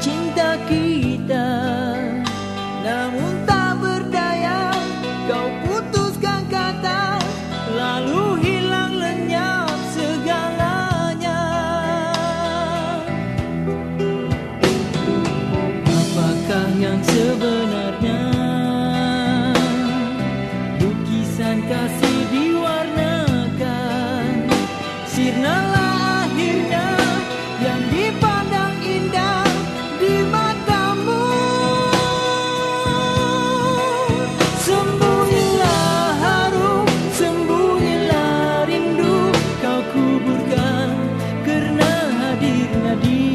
cinta kita. Namun tak berdaya kau putuskan kata Lalu hilang lenyap segalanya. Apakah yang sebenarnya? Lukisan kasih diwarnakan Sirnalah dignity.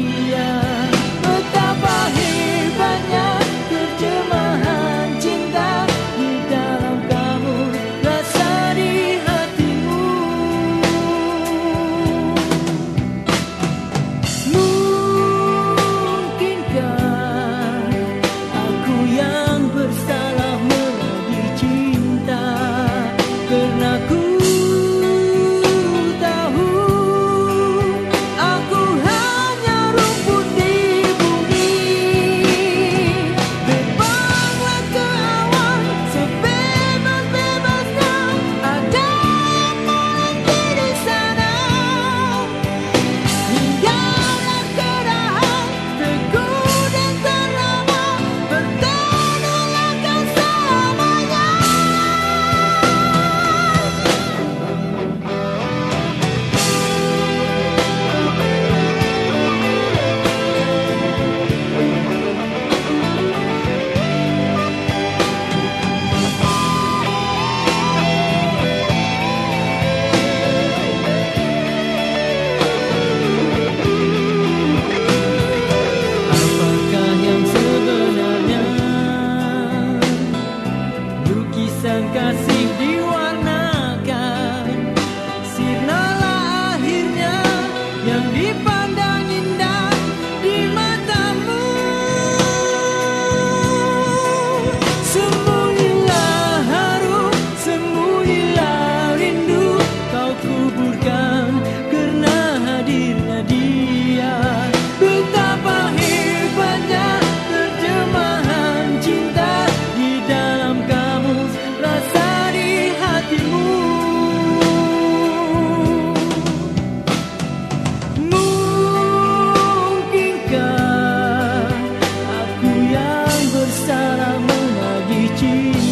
You.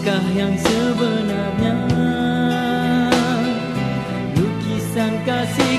Apakah yang sebenarnya Lukisan kasih